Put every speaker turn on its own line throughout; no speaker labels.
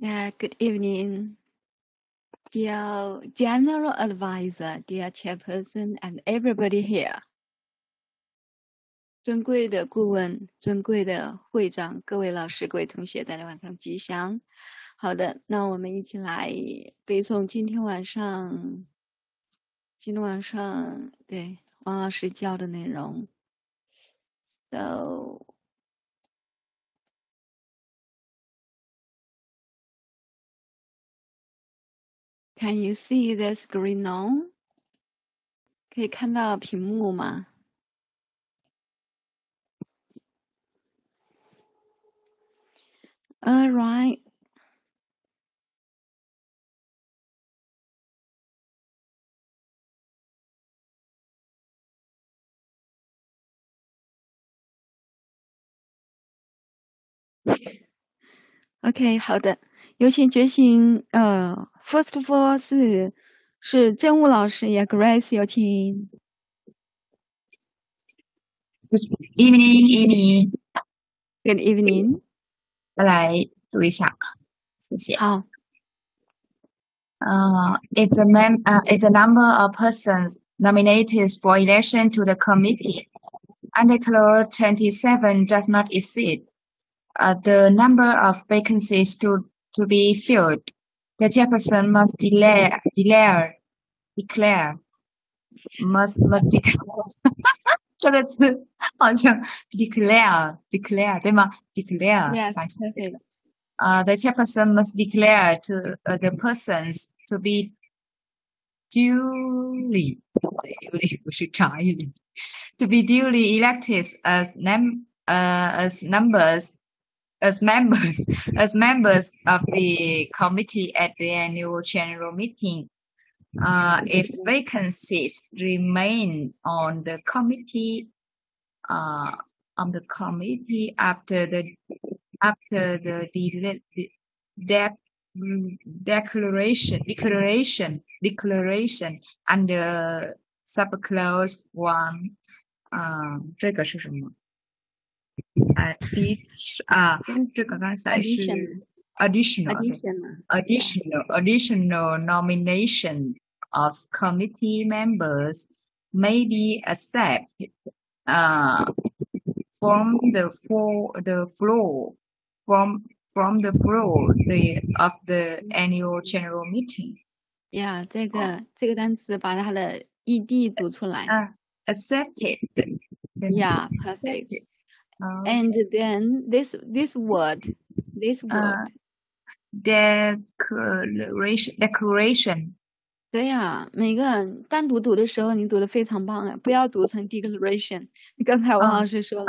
Yeah, good evening, dear General Advisor, dear Chairperson, and everybody here. 尊贵的顾问，尊贵的会长，各位老师，各位同学，大家晚上吉祥。好的，那我们一起来背诵今天晚上，今天晚上对王老师教的内容。So Can you see the screen now？可以看到屏幕吗？All right. OK，好的，有请觉醒。呃 ，First of all 是是政务老师，也 Grace 有请。
Good evening, evening.
Good evening.
再来读一下，谢谢。
好。
Uh, if the mem uh, if the number of persons nominated for election to the committee under Clause 27 does not exceed uh, the number of vacancies to, to be filled, the chairperson must declare, declare, declare, must, must declare. 这个词好像 declare declare 对吗？declare
Yes,
反正这
perfect.
个。Uh, the chairperson must declare to uh, the persons to be duly duly 不是查一里 to be duly elected as num uh, as numbers as members as members of the committee at the annual general meeting. Uh, if vacancies remain on the committee uh, on the committee after the after the de- de- de- declaration declaration declaration under subclause one 啊、这个是什么？ 啊，第一是啊，这个刚才是
Addition
additional 对
Addition
additional additional nomination of committee members may be accepted uh, from the floor the floor from from the floor the of the annual general meeting
呀这个这个单词把它的 ed 读出来。
啊 accepted 对吗
Yeah, perfect.
accepted 啊
And then this this word, this word，、
Uh, declaration declaration
对呀，每个人单独读的时候，你读的非常棒啊！不要读成 declaration。刚才王
啊
老师说了，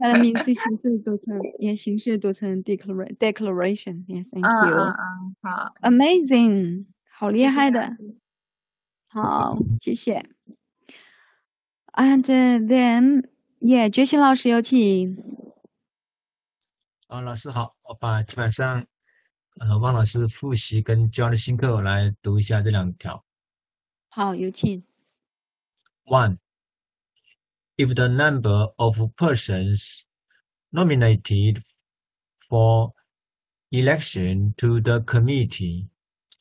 它的名词形式读成也形式读成 declara declaration。Yeah，thank
啊
you。
啊啊好
Amazing，好厉
谢谢
害的。
老师
好，谢谢。And then, yeah，觉醒老师有请。
啊，老师好，我把基本上呃汪老师复习跟教的新课我来读一下这两条。
好，有请。
One, if the number of persons nominated for election to the committee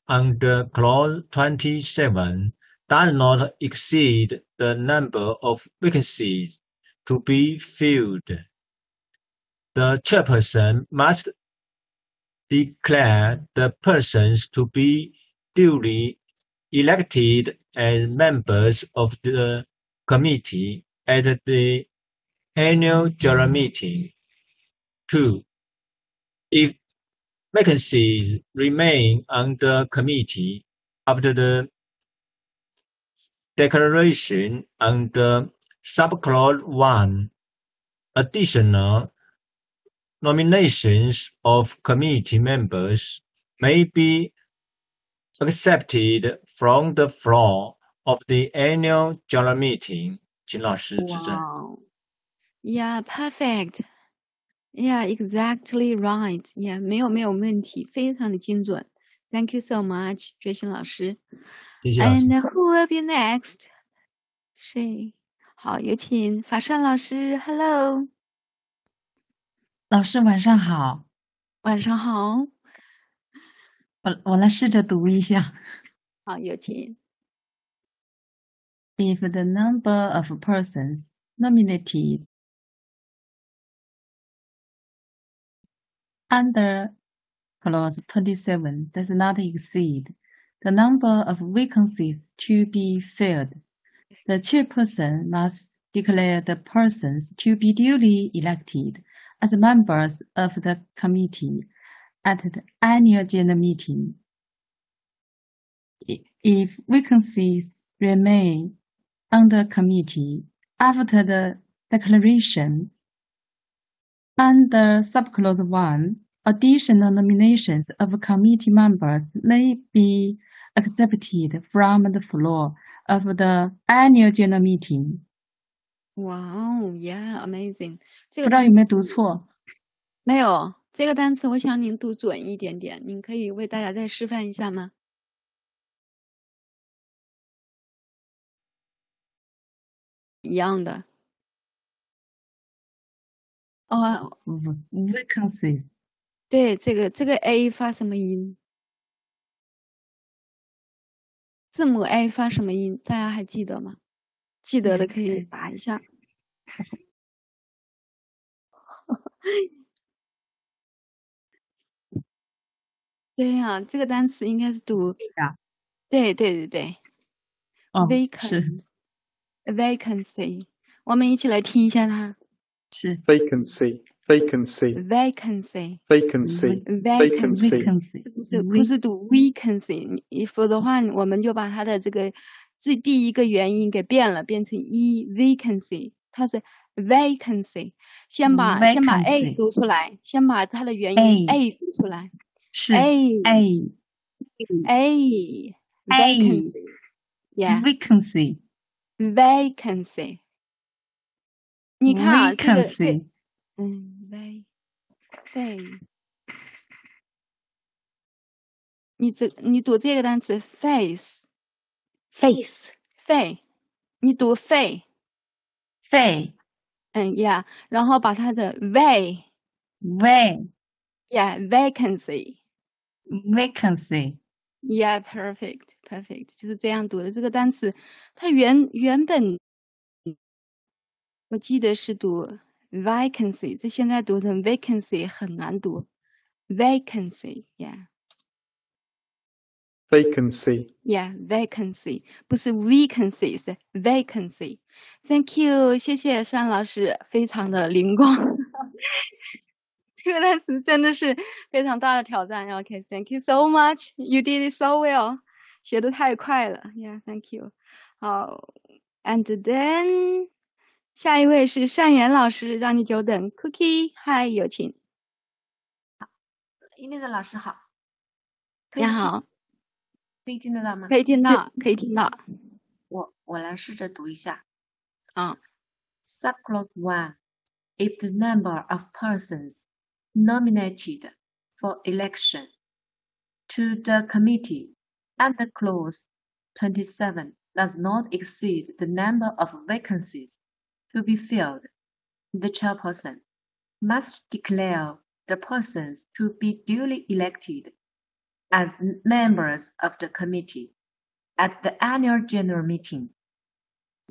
under Clause 27 does not exceed the number of vacancies to be filled, the chairperson must declare the persons to be duly elected as members of the committee at the annual general meeting. Two, if vacancies remain on the committee after the declaration under subclause 1, additional nominations of committee members may be accepted from the floor of the annual general meeting. 请老师指正。
Wow. Yeah, perfect. Yeah, exactly right. Yeah，没有没有问题，非常的精准。Thank you so much，觉醒老师。
谢谢老师
And。who will be next？谁？ 好，有请法善老师。Hello，
老师晚上好。
晚上好。
我我来试着读一下。
好，有请。
If the number of persons nominated under clause 27 does not exceed the number of vacancies to be filled, the chairperson must declare the persons to be duly elected as members of the committee at the annual general meeting. If vacancies remain on the committee after the declaration under subclause 1, additional nominations of committee members may be accepted from the floor of the annual general meeting.
哇哦，Yeah，amazing。这个
不知道有没有读错？
没有这个单词，我想您读准一点点，您可以为大家再示范一下吗？一样的。哦
，V- Vacancies
对，这个这个 A 发什么音？字母 A 发什么音？大家还记得吗？记得的可以打一下。对呀、这个单词应该是读，
啊
对对对对
哦，，Vacancy,
vacancy，我们一起来听一下它
是
vacancy, vacancy,
vacancy
vacancy,
vacancy。
vacancy
不是不是读 vacancy，你否则的话，我们就把它的这个这第一个元音给变了，变成 e vacancy，它是 vacancy。先把先把 a
Vacancy
读出来，先把它的元音
A
a 读出来
是
a
A
a
A
vacancy，yeah
vacancy
vacancy。你看啊，这个这
vacancy
嗯，v v，你这你读这个单词 face face 肺，你读肺，
肺
嗯，yeah，然后把它的 v
v
yeah vacancy
vacancy
yeah perfect perfect 就是这样读的。这个单词它原原本我记得是读 vacancy，这现在读成 vacancy 很难读 vacancy yeah。
vacancy,
Yeah, vacancy 不是 vacancy，是 vacancy。Thank you，谢谢单老师，非常的灵光。这个单词真的是非常大的挑战。OK，Thank、you so much，you did it so well，学的太快了。Yeah，Thank you。好，and then 下一位是单元老师，让你久等。Cookie，嗨，有请。
伊丽的老师好，
你好，
可以听得到吗？
可以听到，可以听到。
我我来试着读一下。
啊
，Subclause one. If the number of persons nominated for election to the committee under clause twenty-seven does not exceed the number of vacancies to be filled, the chairperson must declare the persons to be duly elected as members of the committee at the annual general meeting.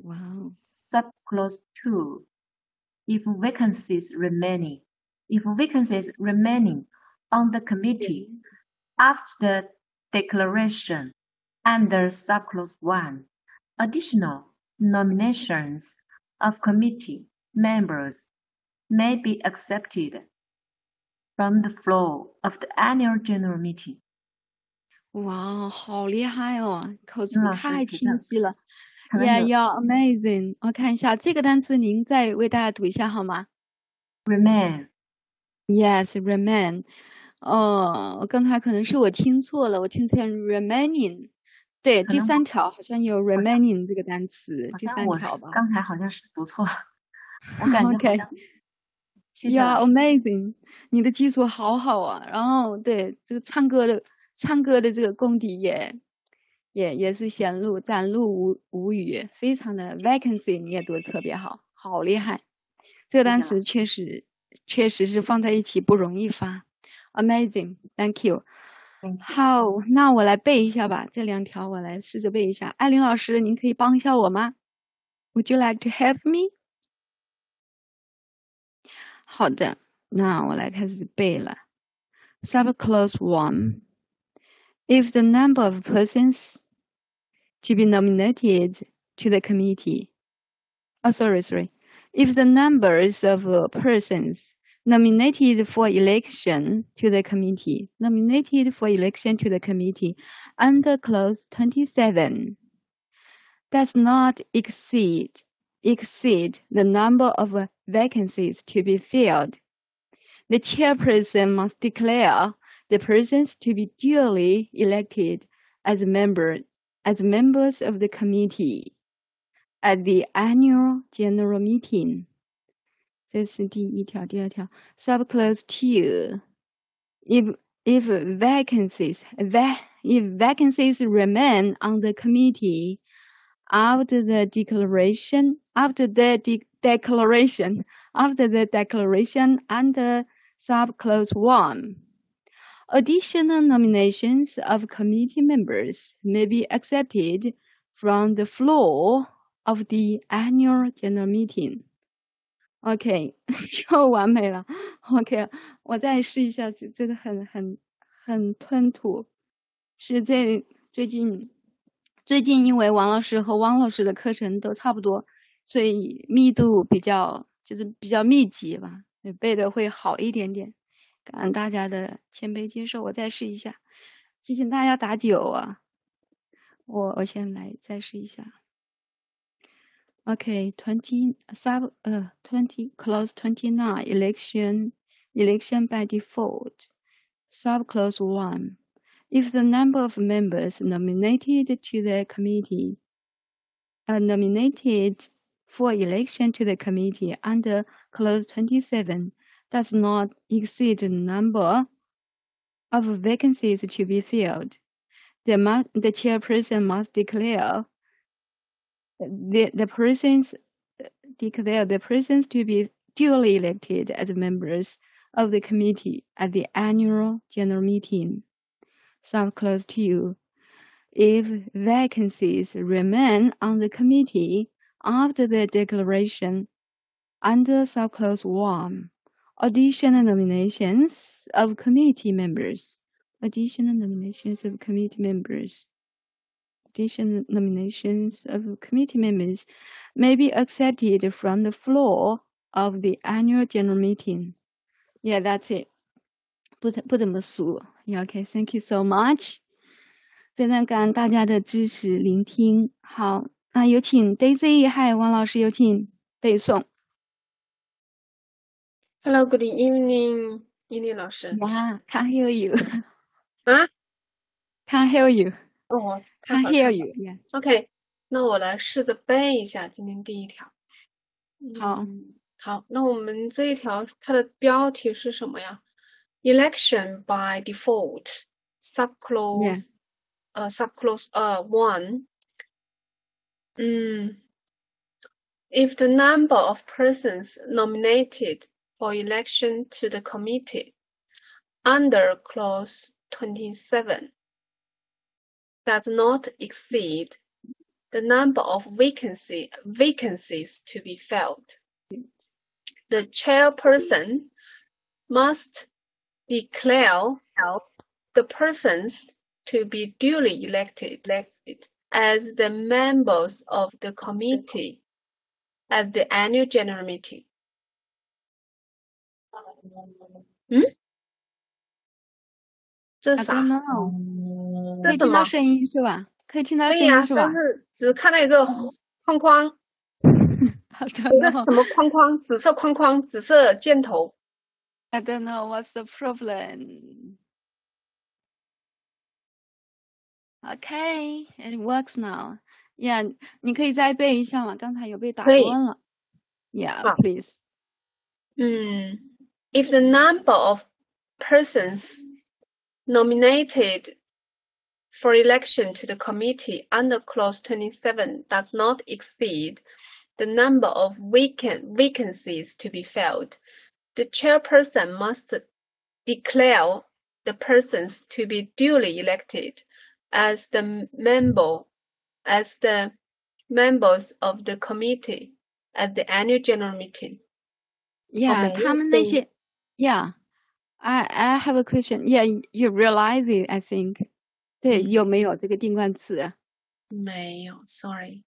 哇哦
，Subclause 2. If vacancies remaining, if vacancies remaining on the committee after the declaration under subclause 1, additional nominations of committee members may be accepted from the floor of the annual general meeting.
哇哦，好厉害哦，口齿
金老师
太
觉得
清晰了。
可能
Yeah,
有
yeah, amazing。我看一下这个单词，您再为大家读一下好吗
remain
？Yes, remain。哦，我刚才可能是我听错了，我听成 remaining。 对，第三条好像有 remaining 这个单词，第三条吧。
刚才好像是读错了，我感觉好
OK
像。谢谢
Yeah,
老师。
amazing！你的基础好好啊，然后对这个唱歌的唱歌的这个功底也也也是显露展露无无语，非常的 vacancy 你也读的特别好，好厉害！这个单词确实确实是放在一起不容易发，amazing，thank you。好，那我来背一下吧，这两条我来试着背一下。艾琳老师，您可以帮一下我吗？Would you like to help me？好的，那我来开始背了。Subclause one. If the number of persons to be nominated to the committee, oh sorry, sorry. If the numbers of uh, persons nominated for election to the committee, nominated for election to the committee under clause 27 does not exceed exceed the number of vacancies to be filled. The chairperson must declare the persons to be duly elected as member as members of the committee at the annual general meeting. 这是第一条，第二条，subclause two. if if vacancies if vacancies remain on the committee after the declaration after the de declaration after the declaration under subclause one. Additional nominations of committee members may be accepted from the floor of the annual general meeting. OK，就完美了。OK，我再试一下，这这个很很很吞吐，是这最近最近因为王老师和汪老师的课程都差不多，所以密度比较就是比较密集吧，背的会好一点点。感恩大家的谦卑接受，我再试一下，提醒大家打九啊。我我先来再试一下。Okay, twenty sub uh twenty clause twenty nine election election by default. Subclause one. If the number of members nominated to the committee are nominated for election to the committee under clause twenty seven does not exceed the number of vacancies to be filled, the, the chairperson must declare the, the persons declare the persons to be duly elected as members of the committee at the annual general meeting. Subclause 2. If vacancies remain on the committee after the declaration under subclause 1, additional nominations of committee members, additional nominations of committee members additional nominations of committee members may be accepted from the floor of the annual general meeting. Yeah, that's it. 不怎不怎么熟。Yeah, okay, thank you so much. 非常感恩大家的支持聆听。好，那有请 Daisy，还有王老师，有请背诵。
Hello, good evening, 伊丽老师。
Yeah, can't hear you.
啊？
Can't hear you.
哦，太
Can't
好
hear
太好
you. Yeah.
OK，那我来试着背一下今天第一条。
好
嗯，好，那我们这一条它的标题是什么呀？Election by default subclause，呃，subclause 呃 one。嗯，if the number of persons nominated for election to the committee under clause twenty-seven does not exceed the number of vacancy, vacancies to be filled. The chairperson must declare the persons to be duly elected, elected as the members of the committee at the annual general meeting. 嗯？这
I
是啥？
don't know. 可
这什么？
以听到声音是吧？可以听到
可以啊，
声音是吧
但是只看到一个框框，
I
一
don't
个
know.
什么框框？紫色框框，紫色箭头。
I don't know what's the problem. Okay, it works now. Yeah, 你可以再背一下吗？刚才有被打
可以
断了。Yeah,
好
please.
嗯，if the number of persons nominated for election to the committee under clause 27 does not exceed the number of vacant vacancies to be filled, the chairperson must declare the persons to be duly elected as the m- member as the members of the committee at the annual general meeting.
Yeah，
Okay,
他们那
so-
些，Yeah。 I I have a question. Yeah, you realize it, I think. 对，
嗯
有没有这个定冠词啊
没有，sorry。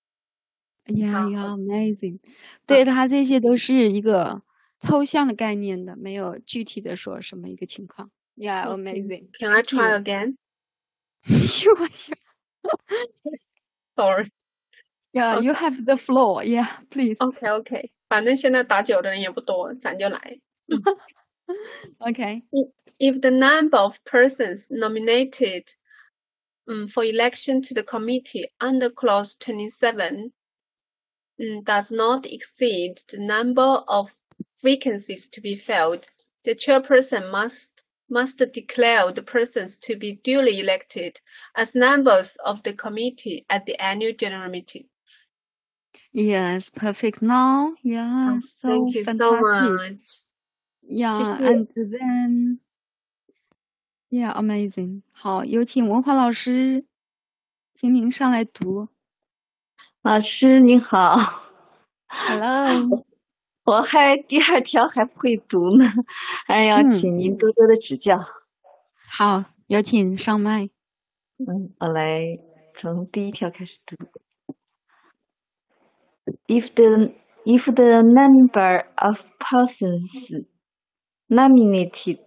？Yeah,
好
yeah, amazing. 对，它这些都是一个抽象的概念的，没有具体的说什么一个情况。Yeah,
Okay.
amazing.
Can I
Thank
try
you.
again?
Sure, sure.
Sorry.
Yeah, you have the floor. Yeah, please.
OK OK，反正现在打九的人也不多，咱就来。
Okay.
If the number of persons nominated um, for election to the committee under clause 27 um, does not exceed the number of vacancies to be filled, the chairperson must must declare the persons to be duly elected as members of the committee at the annual general meeting.
Yes, perfect. Now, yeah, so
Oh, Thank you so much.
Yeah, and then, yeah, amazing. 好，有请文华老师，请您上来读。
老师您好
，Hello.
我还第二条还不会读呢，还要
嗯
请您多多的指教。
好，有请上麦。
嗯，我来从第一条开始读。If the if the number of persons nominated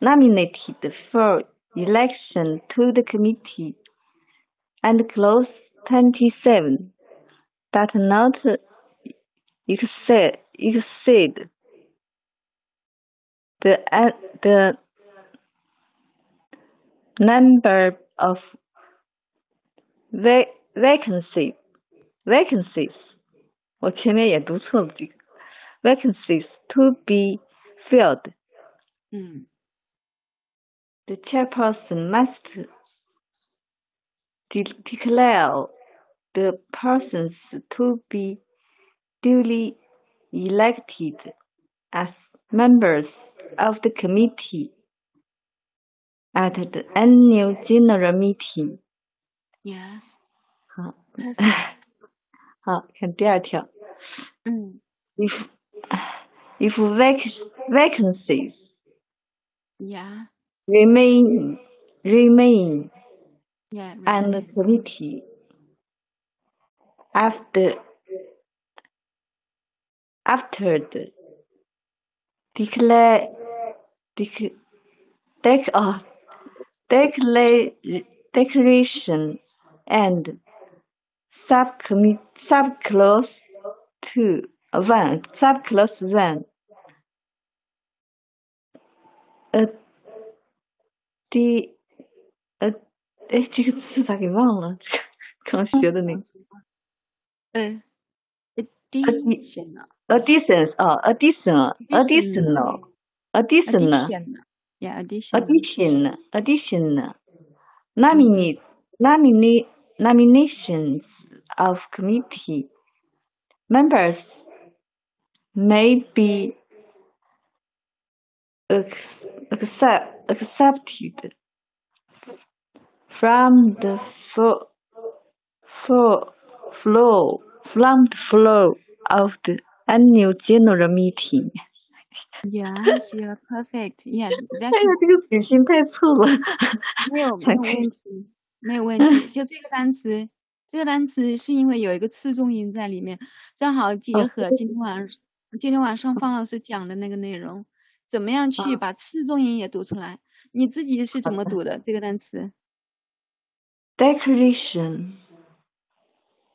nominated for election to the committee and clause twenty seven that not exceed exceed the uh, the number of va- vacancy vacancies 我前面也读错了这个 vacancies to be filled
嗯
the chairperson must de- declare the persons to be duly elected as members of the committee at the annual general meeting.
，Yes.
好，
Perfect.
好，看第二条。
嗯
If if vac-
vacancies，Yeah.
remain remain
Yeah.
and the committee after after the declare dec, dec, uh, declare, declaration and subcommit subclause two uh, one subclause one呃，第呃，哎，这个词咋给忘了？刚学的那个
呃
di-
additional
additions 哦，additional additional additional
additional yeah additional
addition addition nominate nominate nominations of committee members may be ex- accept, accepted from the fo- fo- flow from the flow of the annual general meeting.
yes you're perfect yes
哎
that's
呀，这个笔芯太粗了，
没有没有
才可以
问题，没有问题。就这个单词，这个单词是因为有一个次重音在里面，正好结
哦
合今天晚上 今天晚上方老师讲的那个内容，怎么样去
啊
把次重音也读出来？你自己是怎么读的这个单词
？Declaration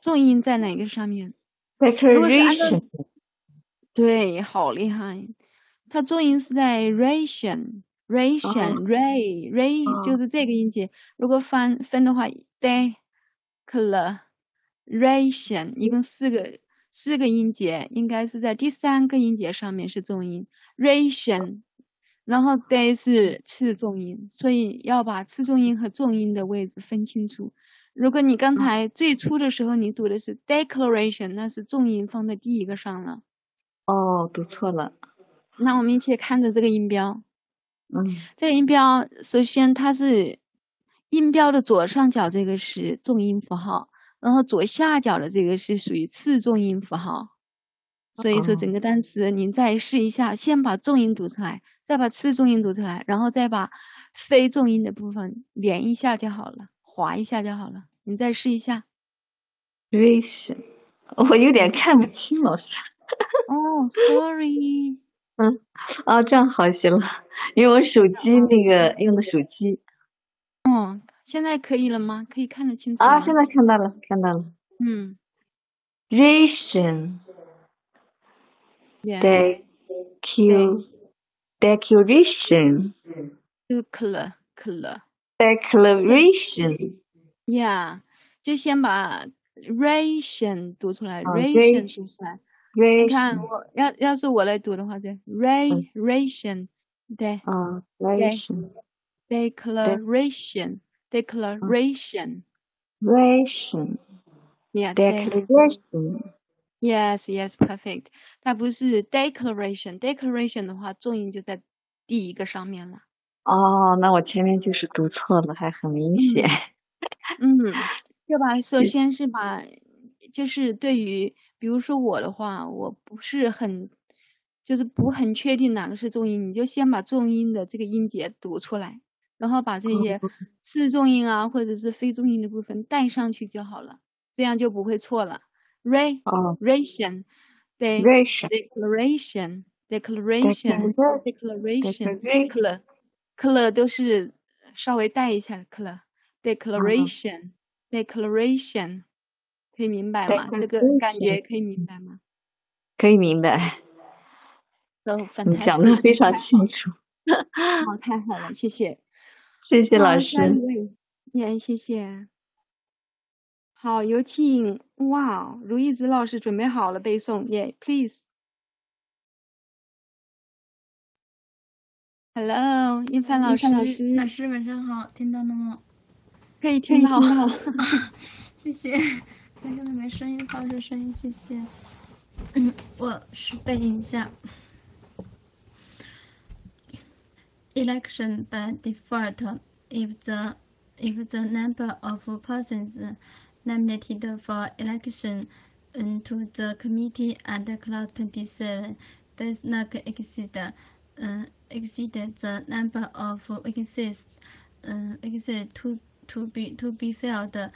重音在哪个上面？果是按照
declaration
对，好厉害。它重音是在 ration ration ray 就是这个音节。如果翻分的话，declaration 一共四个四个音节，应该是在第三个音节上面是重音 ration，然后 day 是次重音，所以要把次重音和重音的位置分清楚。如果你刚才最初的时候你读的是 declaration，那是重音放在第一个上了。
哦，读错了。
那我们一起看着这个音标
嗯
这个音标首先它是音标的左上角这个是重音符号，然后左下角的这个是属于次重音符号。所以说
哦
整个单词您再试一下，先把重音读出来，再把次重音读出来，然后再把非重音的部分连一下就好了，划一下就好了。你再试一下。
，ration，我有点看不清老师。
哦，sorry。
嗯，啊，这样好些了，因为我手机那个用的手机
哦，现在可以了吗？可以看得清楚吗？
啊，现在看到了，看到了
嗯
，ration，，yeah，decu declaration
就 cl cl。
declaration
Yeah，就先把 ration 读出来
啊
，ration
ration
读出来。你看
ration
我要要是我来读的话，对，ray ration，对
啊 ration，declaration
declaration。
ration Yeah，declaration，yes
yes perfect。它不是 declaration，declaration 的话重音就在第一个上面了。
哦，那我前面就是读错了，还很明显。
嗯，就把首先是把，就是对于比如说我的话，我不是很，就是不很确定哪个是重音，你就先把重音的这个音节读出来，然后把这些次重音啊或者是非重音的部分带上去就好了，这样就不会错了。对
ration
declaration declaration declaration
declaration
cl cl 都是稍微带一下的 cl declaration declaration 可以明白吗？这个感觉可以明白吗
可以明白
，？So
你
fantastic，
讲的非常清楚，
好，太好了，谢谢。
谢谢老师。
也谢谢。好，有请哇，如意子老师准备好了背诵，耶、please。Hello，英凡老师，
老师晚上好，听到了吗？
可以听到。
谢谢，刚刚没声音，发出声音，谢谢。嗯，我是背一下。Election by default, if the if the number of persons nominated for election um, to the committee under clause 27 does not exceed uh, exceed the number of vacancies uh, to to be to be filled, the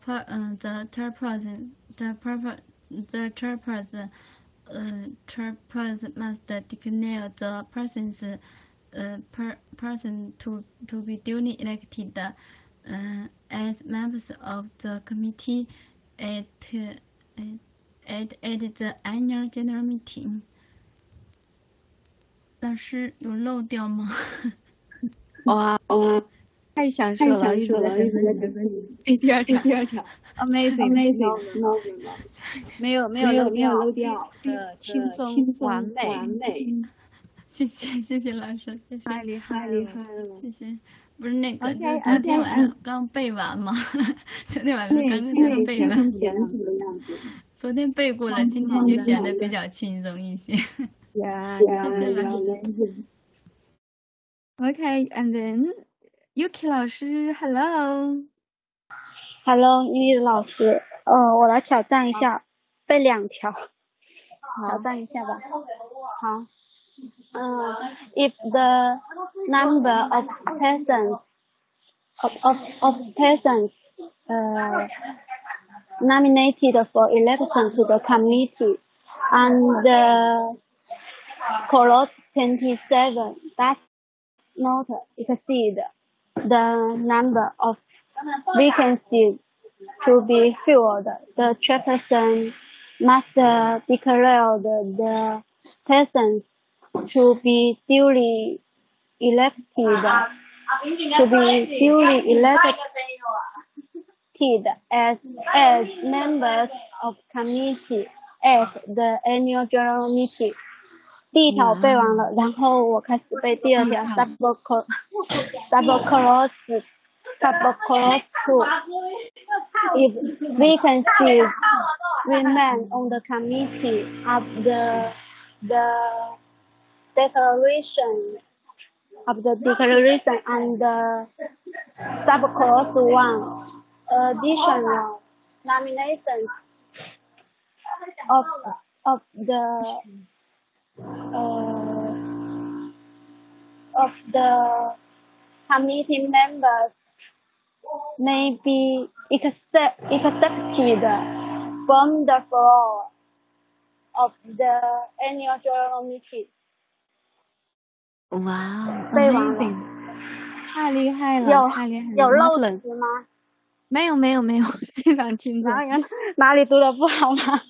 per, uh, the chairperson the purpo- the chairperson uh, chairperson must declare the person's uh, per, person to to be duly elected uh, as members of the committee at uh, at at the annual general meeting. 老师有漏掉吗？
哇哇，太享受了，一直在等着你。对，第二条，第二条，amazing amazing，没有没有漏掉，漏掉的轻松完美完美，
谢谢谢谢老师，谢谢
太厉害了。
谢谢。不是那个，就是昨天晚上刚背完嘛，昨天晚上刚背完，昨天背过了，今天就显得比较轻松一些。
呀
谢谢老师。
OK，and then Yuki 老师，Hello。
Hello，依依老师，呃，我来挑战一下，背两条，挑战一下吧。好，嗯、i f the number of persons of of of persons uh, nominated for election to the committee and clause 27 does not exceed the number of vacancies to be filled, the chairperson must uh, declare the persons to be duly elected to be duly elected as as members of committee at the annual general meeting. 第一条背完了，然后我开始背第二条 double cl double clause double clause two. If vacancies remain on the committee of the the declaration of the declaration and the subclause one. Additional nominations of of the uh, of the committee members may be accept, accepted from the floor of the annual general meeting.
哇，amazing，太厉害了，
有
太厉害了
有漏词吗？
没有没有没有，非常清楚，
哪里读的不好吗？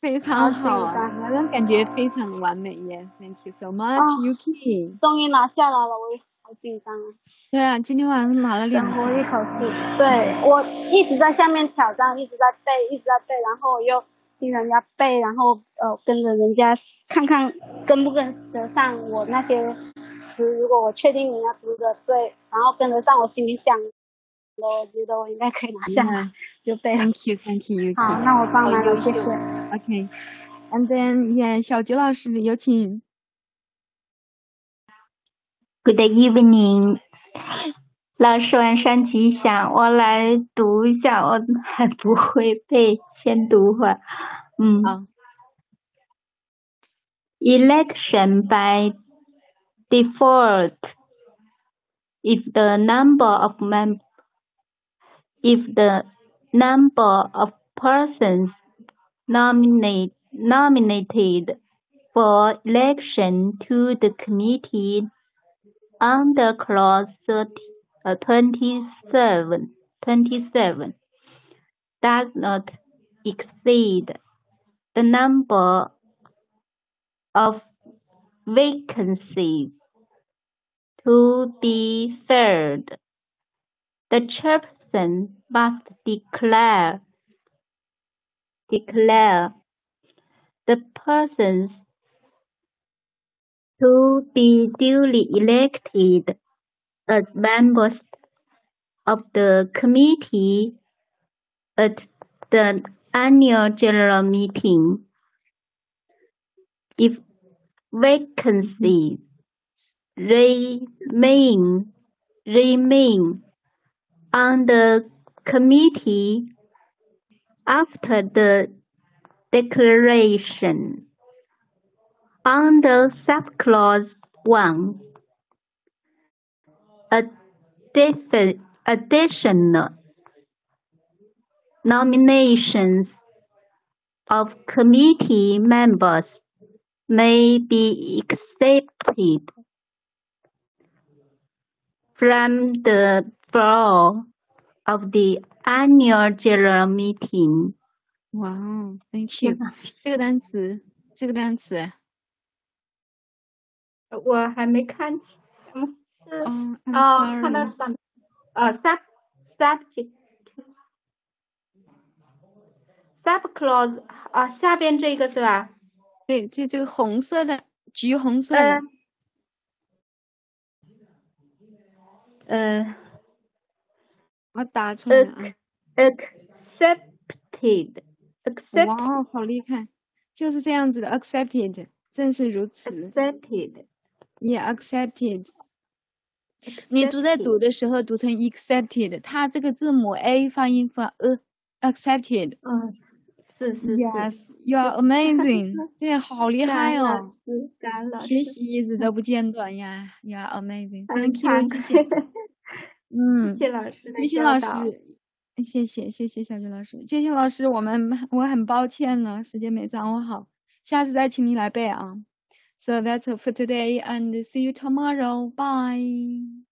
非常
好
好啊，
紧张
让人感觉非常完美耶，Thank you so much,
哦。
Yuki。
终于拿下来了，我也好紧张啊！
对啊，今天晚上拿了两
深呼一口气，对我一直在下面挑战，一直在背，一直在背，然后我又听人家背，然后呃跟着人家看看跟不跟得上我那些词，如果我确定人家读的对，然后跟得上我心里想的，我觉得我应该可以拿下来，就背。
Thank you, thank you,
好，那我帮
好
忙了，谢谢。
OK。And then, yeah，小菊老师有请。
Good evening，老师晚上吉祥。我来读一下，我还不会背，先读会儿。嗯。
好。
Election by default. If the number of mem if the number of persons nominate nominated for election to the committee under clause 30, uh, 27, 27 does not exceed the number of vacancies to be filled. The chairperson must declare declare the persons to be duly elected as members of the committee at the annual general meeting. If vacancies remain remain on the committee after the declaration under subclause 1 addi- additional nominations of committee members may be accepted from the floor of the annual general meeting.
哇哦，Thank you。这个单词，这个单词，
我还没看清，嗯，是
哦
哦，
I'm
看到
sorry
上，呃，sub subject subclause 啊，下边这个是吧？
对，这这个红色的，橘红色的
嗯，呃
我打出来了啊。
，accepted accepted
哇哦，好厉害，就是这样子的，accepted，正是如此。
accepted
Yeah, accepted。你读在读的时候读成 accepted，它这个字母 a 发音发呃，accepted。
嗯，是是是。
Yes, you are amazing。对，好厉害哦！学习一直都不间断呀，You are amazing。
嗯
Thank you，谢谢。嗯，
谢谢老师的
娟欣老师，谢谢谢谢小娟老师，娟欣老师，我们我很抱歉呢，时间没掌握好，下次再请你来背啊。So that's for today and see you tomorrow. Bye.